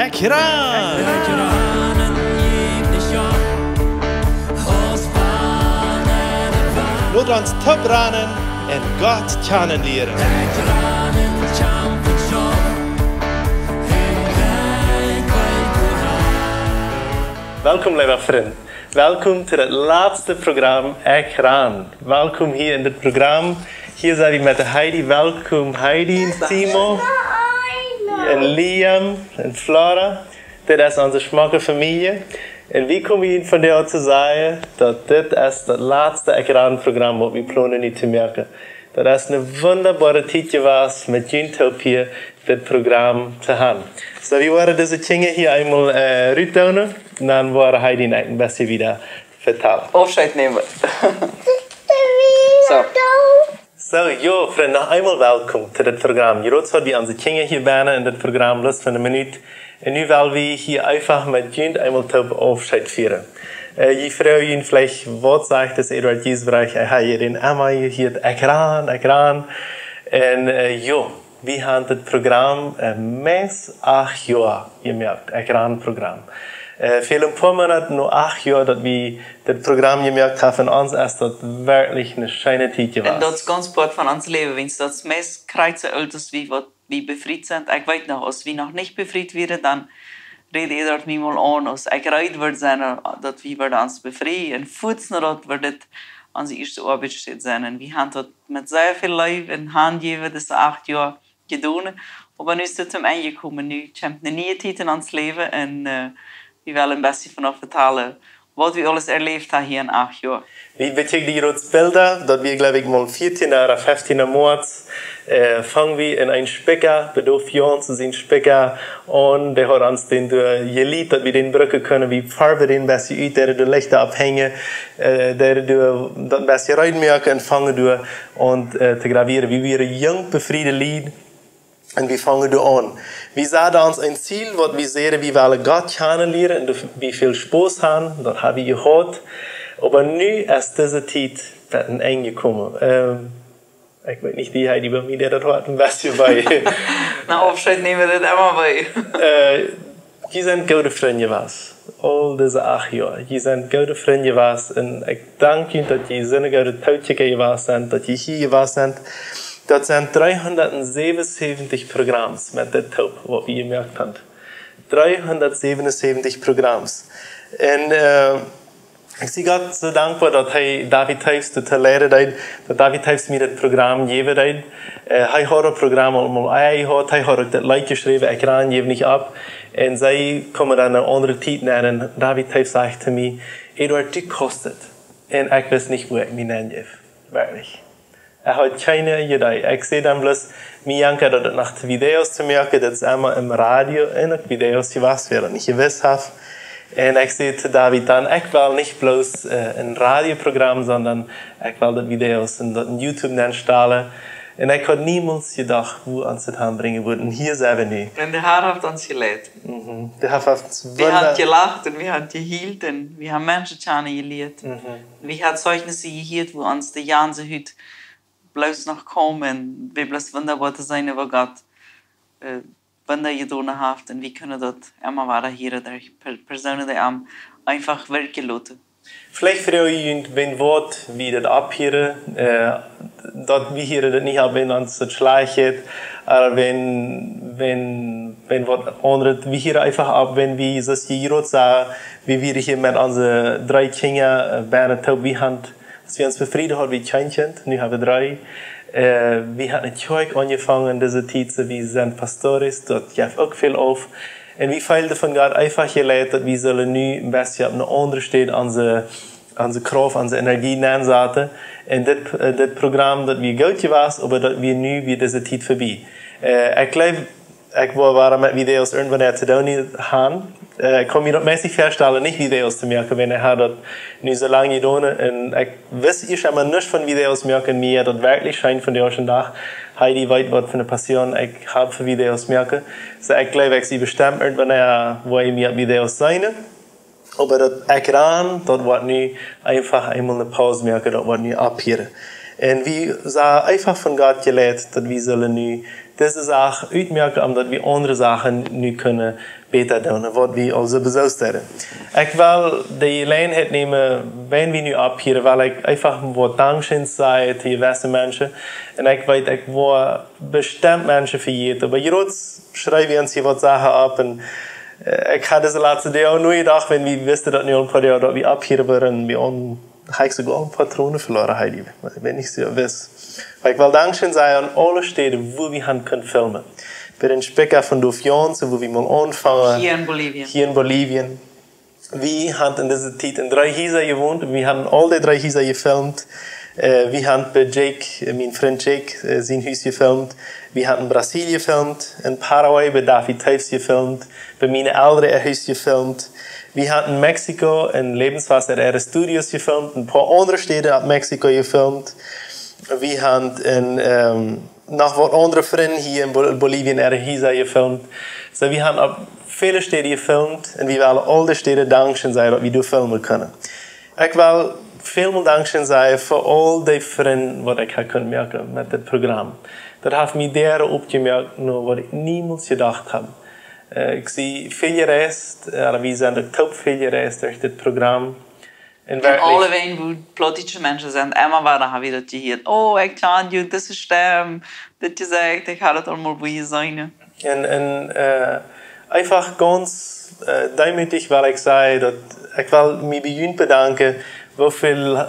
Ekran! Ons topranen en God kennen leren. Welkom, lieve vriend. Welkom to het laatste programma Ekran. Welkom hier in dit programma. Hier zijn we met Heidi. Welkom Heidi, Timo en Liam en Flora. Dit is onze smakke familie. En wie kom hier van jou te zeggen dat dit is het laatste Ekran-programma wat we plannen nu te maken. Dat is een wunderbare tijd was met Juntopia dit programma te hebben. So we waren deze dingen hier eenmaal uh, uitdoen. Dan waren Heidi een beetje weer vertellen. Afscheid nemen. Zo. So, jo, vrienden, eenmaal welkom to dit programma. Je hoort wie onze kinderen hier binnen in dit programma, lust van een minuut. En nu willen we hier einfach met jullie eenmaal tot Aufscheid vieren. Uh, je vrouw jullie vielleicht, wat zegt es Edward Giesbrecht, hij had je den Emma hier het ekran, ekran. En uh, jo, we hebben dit programma uh, mes acht jaar gemerkt, ekranprogramma. Uh, veel Monate, nur acht jaar dat we dit programma gemerkt hebben, van ons is dat werkelijk een schöne tijd was. En dat is ganz part van ons leven, wens dat is meest kruidse ouders wie wie bevriend zijn. Ik weet nog, als we nog niet bevriend werden, dan rede je dat niet aan. Als ik eruit word zijn, dat we worden ons bevrijd. En voets naar dat wordt het onze eerste arbeidstijd zijn. En we hebben dat met zeer veel lief en hand gegeven, deze acht jaar gedaan. Maar nu is het hem aangekomen. Nu komt een nieuwe tijd in ons leven en uh, we willen een beetje vanaf vertalen wat we alles erlebt hebben hier in acht jaar. Wie betekent die Rotsbilder, dat we geloof ik mal 14 oder 15 Monats äh, fangen wir in einen Spicker, bedurf Jons in Spicker und der hat uns den geliet, dass wir den Brücke können, wie Farbe den besser ut, der du Lichter abhängen, äh, der du das besser reinmerken und fangen du und äh, zu gravieren, wie wir jung befrieden Lied und wir fangen du an. Wir sehen uns ein Ziel, was wir sehen, wie wir Gott kennenlernen und wie viel Spaß haben, das habe ich gehört. Aber nu ist diese Zeit ein Ende gekommen. Ähm, ich weiß nicht, wie Heidi bei mir das hat ein bisschen bei. Na, Aufscheid nehmen wir das immer bei. äh, die sind gute Freunde was. All diese acht Jahre. Die sind gute Freunde was. Und ich danke Ihnen, dass die so gute Tautje gewesen sind, dass die hier gewesen sind. Dat zijn 377 programma's met dit top, wat we gemerkt hebben. 377 programma's. En uh, ik zie God zo dankbaar dat hij David heeft te leren deed, dat David heeft me het programma gegeven deed. Uh, hij had het programma om hij had, hij had ook dat like geschreven, ik ran je niet op. En zij komen dan een andere tijd naar en David heeft gezegd te mij, Eduard, dit kost het. En ik wist niet hoe ik me neem, werkelijk. Er hat keine Idee. Ich sehe dann bloß, mir janke dat nach Videos zu merken, is immer im Radio in Videos die was wir nicht gewusst haben. Und ich sehe David dann, ich will nicht bloß äh, ein Radioprogramm, sondern ich will die Videos in, in YouTube stellen. Und ich habe niemals gedacht, wo uns das anbringen würde. Und hier wir nicht. Und der Herr hat uns gelehrt. Mhm. Der Herr hat uns Wir haben gelacht und wir haben gehielt und wir haben Menschen gelehrt. Mhm. Wir haben Zeugnisse gehielt, wo uns die Janse heute bloß noch kommen, wie bloß wunderbar zu sein über Gott, äh, Wunder getan hat und wie können dort immer weiter hier durch Personen, die am einfach wirken lassen. Vielleicht für euch, wenn Wort wie das abhören, äh, dort wie hier das nicht haben, wenn uns das schleicht, aber wenn, wenn, wenn Wort andere, wie hier einfach ab, wenn wir das hier sagen, wie wir hier mit unseren drei Kindern, äh, Berne, Tobi, Hand, als wir uns befrieden haben wie Kindchen, nu haben wir drei. Äh, wir hatten Zeug angefangen, diese Zeit, wir sind Pastores, dort gibt auch viel auf. Und wir feilen von Gott einfach gelernt, dass wir sollen nu ein bisschen auf eine andere Stelle unsere, unsere Kraft, unsere Energie nehmen sollten. Und das, äh, das Programm, das wir gut war, aber dass wir nu wie diese Zeit vorbei. Äh, ich glaube, ich war mit Videos irgendwann zu tun haben. Ich kann mir meistens feststellen, nicht Videos zu merken, wenn ich das nicht so lange getan Und ich weiß, ich habe nicht von Videos merken, mir das wirklich scheint von der ersten Tag. Heidi weiß, was für eine Passion ich habe für Videos merken. So ich glaube, ich sie bestimmt irgendwann, wo ich mir Videos seine. Aber das Ekran, dort wird nie einfach einmal eine Pause merken, dort wird nie abhören. Und wir sagen einfach von Gott gelehrt, dass wir sollen nie deze zaak uitmerken omdat we andere zaken nu kunnen beter wat we also bezousteren. Ik wil de gelegenheid nemen, wenn we nu op hier, wil ik einfach wat dankzij zijn tegen gewisse mensen. En ik weet, ik wil bestemd mensen vergeten. Maar je schrijven we ons hier wat zaken op. En ik had deze laatste dag ook nooit gedacht, wenn we wisten dat nu een paar jaar dat we op hier waren, we on, heb ik een patronen verloren, Heidi. Wenn ich so wist. Maar ik wil dankzij zijn aan alle steden waar we gaan kunnen filmen. Spekker van Dofiance, waar we mal anfangen. Hier in Bolivien. Hier in Bolivien. We hebben in deze tijd in drie huizen gewoond. We hebben al die drie huizen gefilmd. Uh, we hebben bij Jake, mijn vriend Jake, uh, zijn huis gefilmd. We hebben in Brazilië gefilmd. In Paraguay bij David Thuis gefilmd. Bij mijn oudere huis gefilmd. We hebben in Mexico in Lebenswasser Studios gefilmd. Een paar andere steden uit Mexico gefilmd. We hebben in um, nog wat andere vrienden hier in Bolivien er gefilmd. So we hebben op vele steden gefilmd en we willen al die steden dankzij zijn dat we door filmen kunnen. Ik wil veel dankzij zijn voor al die vrienden wat ik heb kunnen merken met dit programma. Dat heeft me daar opgemerkt naar wat ik niemals gedacht heb. Uh, ik zie veel gereisd, uh, we zijn ook top veel gereisd door dit programma. En, alle wo plotische mensen zijn, Emma waren dan weer dat je hier, oh, ik kan je, dit is stem, dat je zegt, ik ga het allemaal je zijn. En, en uh, einfach ganz uh, duimütig, weil ich sage, dat ik wil me bij jullie bedanken, hoeveel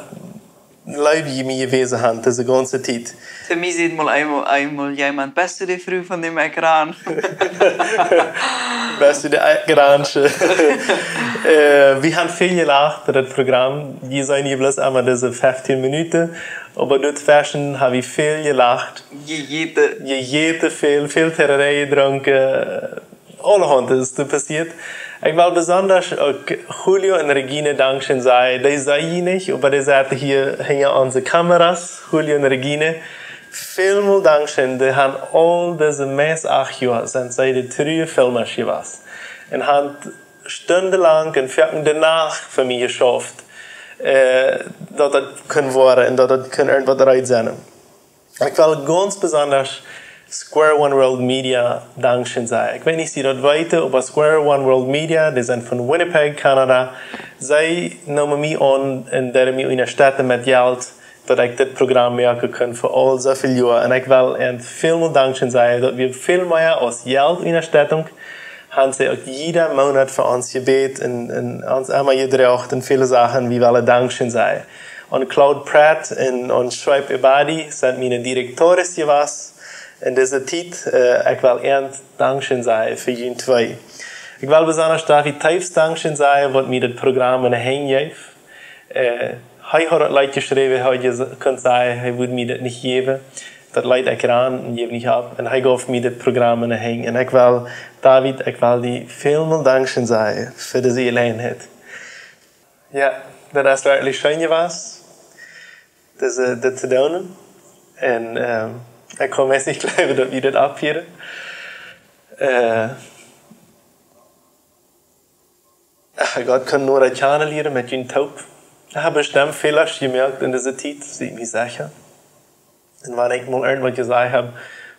Leute je mir gewesen haben, diese ganze Zeit. Für mich sieht mal einmal, jemand bessere früh von dem Ekran. bessere Ekran. äh, wir haben viel gelacht, das Programm. Wir sind hier bloß einmal diese 15 Minuten. Aber dort Fashion habe ich viel gelacht. Jede. Jede viel, viel Terrorei getrunken. allerhand ist du passiert. Ich war besonders okay, Julio und Regine danken sei, die sei ich nicht, aber die sagte hier hängen unsere Kameras, Julio und Regine. Viel danken, die haben all diese mehr acht Jahre, sind sie die drei Filme Shivas. Und haben stundenlang und vierten danach für mich geschafft, äh, dass das können waren und dass das können irgendwas bereit sein. Ich war ganz besonders Square One World Media weet niet of je dat weten, maar Square One World Media, die zijn van Winnipeg, Canada. Zij nemen mij aan en delen mij in de stad met geld dat ik dit programma maken kan voor al zoveel jaar. En ik wil en veel meer dankzij zij dat we veel meer als geld in de stad haben sie auch jeder Monat für uns gebet und, und uns einmal gedracht und viele Sachen, wie wir dankzij sein. Und Claude Pratt und, und Schweib Ebadi sind meine Direktoren gewesen in deze tijd, uh, ik wil erg dankzij zijn voor jullie twee. Ik wil besonders David Tijfs dankzij zijn, wat mij dit programma in de heen geeft. Uh, hij had het leid geschreven, hij je kunt zeggen, hij wil mij dit niet geven. Dat leid ik eraan en geef niet op. En hij gaf mij dit programma in de heen. En ik wil, David, ik wil die veel dankzij zijn voor deze gelegenheid. Ja, dat is werkelijk schön geweest. Deze, dit te doen. En... Um, ik kan mij niet geloven dat we dit abhieren. Uh, Gott kann nur ein Channel leren met je taub. Ich habe bestimmt Fehler gemerkt in dieser Zeit, zie ich sicher. Und wenn ich mal irgendwas gesagt habe,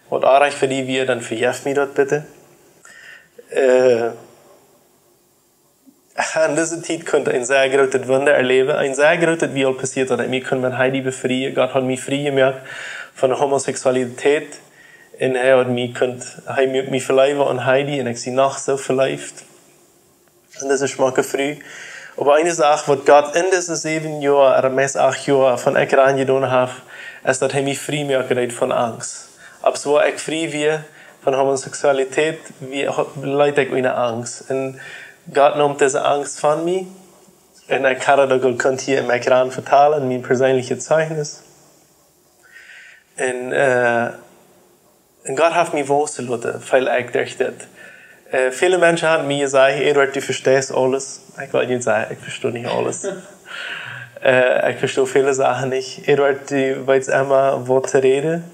was arg für die wir, dann verjeft mir das bitte. Äh, in dieser Zeit konnte ein sehr großes Wunder erleben, ein sehr großes Wie passiert, dass mir können man Heidi befreien. Gott hat mich frei gemacht van homoseksualiteit. En hij had mij, kunt, hij heeft mij verleven aan Heidi en ik zie nog zo verleefd. En dat is maar vrij. Aber eine Sache, was Gott in diesen sieben Jahren, oder meist acht Jahren von ich gedaan hat, ist, dass er mich frei gemacht von Angst. Ab so ich frei wie von Homosexualität, wie leide ich eine Angst. Und Gott nimmt diese Angst von mir. Und ich kann das hier im Ekran vertalen, mein persönliches Zeugnis. En, uh, en God heeft mij voorgelaten, veel ik dacht. Uh, viele Menschen haben mir gesagt, Eduard, du verstehst alles. Ich wollte nicht sagen, ich verstehe nicht alles. uh, ich verstehe viele Sachen nicht. Eduard, du weißt immer Worte reden.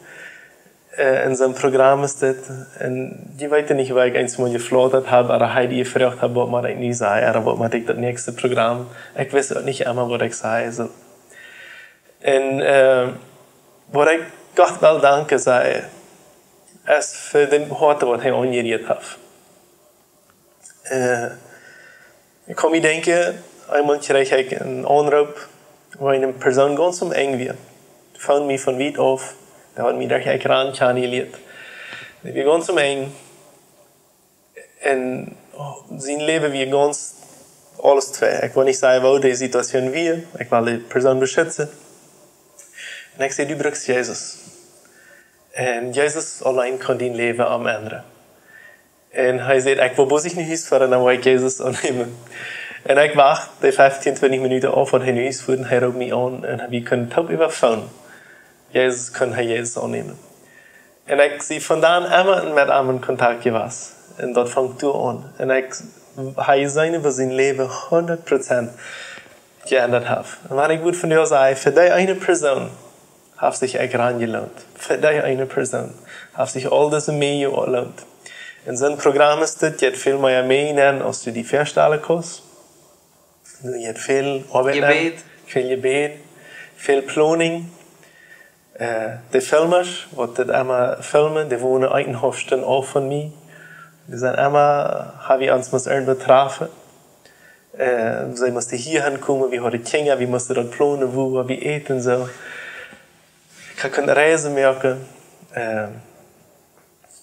Uh, in seinem Programm ist das. Und die weiß nicht, weil ich eins mal geflottert habe, aber Heidi gefragt habe, was man ich nicht sagen, oder was man das nächste Programm. Ich weiß auch nicht immer, was ich sage. So. Und uh, was ich Gott wel danken zei. als für den Worte, wat hij ongeriert hat. Uh, ik kan me denken, einmal kreeg ik een aanroep waar een persoon ganz om eng weer. Phone me von weit auf, der hat mich durch Ekran kennengelernt. Wir sind ganz om eng. En oh, zijn leven wie ganz alles twee. Ik wil niet zeggen, wo die Situation wie, ik wil die persoon beschützen. En ik zei, du brauchst Jesus. En Jezus alleen kan die leven am ändern. En hij zei, ik wil boos ik niet huisvaren, dan wil ik Jezus aannemen. En ik wacht die 15, 20 minuten af wat hij nu huisvoeren, hij roept me aan en we kunnen top über phone. Jezus kan hij Jezus aannemen. En ik zie vandaan immer met hem in contact geweest. En dat vangt toe aan. En ik, hij zijn voor zijn leven 100% geändert heeft. En wat ik moet van jou zeggen, voor die ene persoon, heeft zich echt gelohnt. Für die eine Person. Heeft zich al deze meeën gelohnt. In zo'n programma is dit, je hebt veel meer meenen als je die verstellen kost. Je hebt veel arbeid. Gebet. Veel gebed. Veel planning. Uh, de filmers, wat dit immer filmen, die wohnen Eikenhofsten auch von mir. Die sind immer, haben wir uns irgendwo treffen. Uh, sie mussten hier hinkommen, wie heute Kinder, wie mussten dort planen, wo wir eten, so. Ich kann Reisen merken. Uh,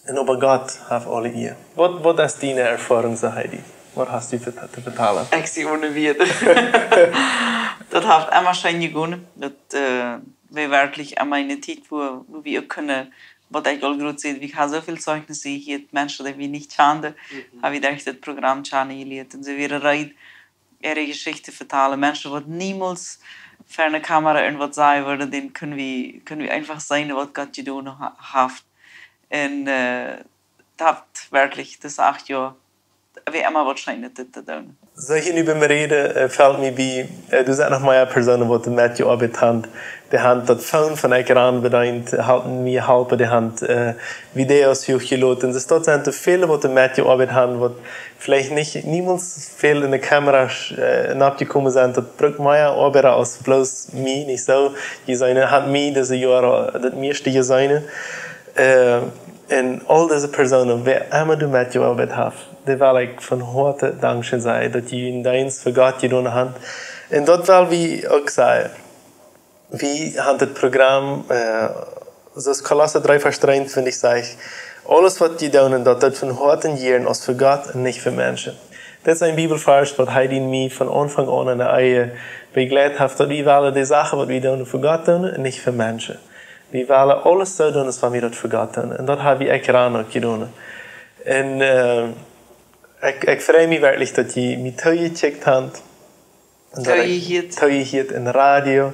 en over Gott hat alle ihr. Was, was ist deine Erfahrung, so Heidi? Was hast du zu vertellen? Ik zie ohne weer. dat heeft Emma schijn gegaan. Dat uh, we werkelijk aan mijn tijd, wo, wo wir können, wat ik al groot zie, we gaan zoveel Zeugnisse hier, mensen die we niet schanden, mhm. hebben we echt het programma schanden geleerd. En ze weer rijden, ihre Geschichte vertalen. Menschen, die niemals für eine Kamera irgendwas sagen würden, den können wir, können wir einfach sein, was Gott getan hat. Und äh, das wirklich das acht Jahre wie immer wahrscheinlich das tun. So hier über mir reden, äh, fällt mir wie, du sagst noch mal eine Person, die mit dir arbeitet hat, die hat das Phone einer Iran bedient, halten mir halb die Hand äh, Videos hochgeladen. Es dort sind viele, die mit dir arbeitet haben, die vielleicht nicht niemals viel in der Kamera äh, nachgekommen sind. Das braucht mehr Arbeit als bloß mir, nicht so. Die seine hat mir diese Jahre, das meiste seine. Äh, en al deze personen, wer immer du met jou arbeit hast, det wil ik van harte dankzij zijn dat je in deins voor God gedaan hebt. En dat wil we ook zeggen. We hebben het programma, uh, zoals Kolosse 3 vers 23 zegt, alles wat je doen, dat dat van harte jaren als voor God en niet voor mensen. Dat is een Bibelvers wat hij in mij van Anfang an in de eigen begleitet heeft, dat we willen die zaken wat we doen voor God doen en niet voor mensen. Vi ville alles så doen som vi dat forgotten. En dat har vi ikke ook gedaan. En uh, ik, ik vreem me werkelijk dat je me tøye checkt hand. Tøye hit in radio.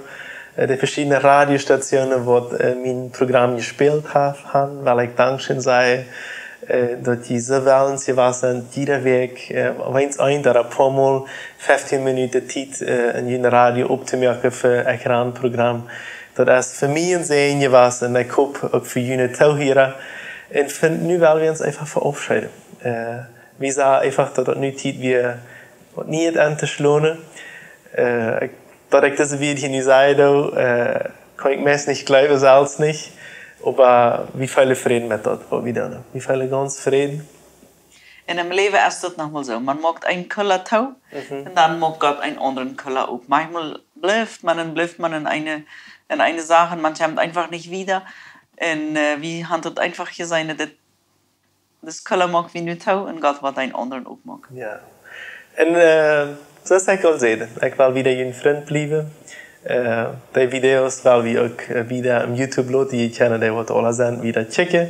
De verschiedene radiostationen wat uh, mijn programma gespeeld haben, weil ich dankzij sei, uh, dat je zo welens was en iedere week, uh, eens een daar een paar mal 15 minuten uh, in je radio op te maken voor een ekranprogramma dat is voor mij een zegen was en ik hoop ook voor jullie te horen. En vind, nu willen we ons even verabschieden. Uh, we zeggen einfach het nu tijd weer wat niet aan te slonen. Uh, dat ik deze video nu zei, uh, kan ik meest niet geloven, zelfs niet. Aber wie viele Frieden mit we doen. Wie viele ganz Frieden. In einem Leben ist das nochmal so. Man macht einen Köller tau mhm. und dann macht Gott einen anderen Köller auf. Manchmal bleibt man, dann bleibt man in eine in eine Sache, manche haben einfach nicht wieder. Und äh, wie handelt einfach hier seine, das, das kann mag wie nicht tau und Gott wat ein anderen mag. Ja. En uh, zoals ik al zei, ik wil weer je vriend blijven. Uh, die video's wil we ook weer op YouTube laten. Die kennen die wat alle zijn, weer checken.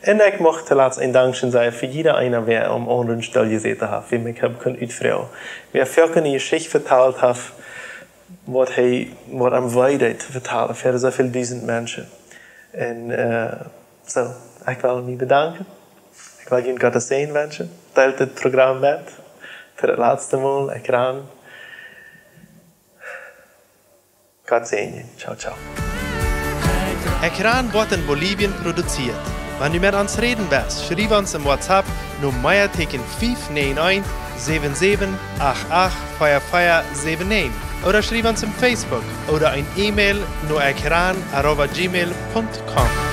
En ik mocht laatst een dankje zijn voor ieder einer, wer om anderen stil gezeten heeft, wie ik heb kunnen uitvrouwen. Wer veel een geschichte verteld heeft, wat hij wat aan waarheid vertalen voor zoveel duizend mensen. En uh, zo, ik wil me bedanken. Ik wil jullie God zegen wensen. Teilt het programma met. Voor het laatste maal, ekran. God zegen Ciao, ciao. Ekran wordt in Bolivien produziert. Wenn du mit uns reden willst, schreib uns im WhatsApp Meierteken 591 77 88 4479 oder schreib uns im Facebook oder ein E-Mail nur ekran.gmail.com.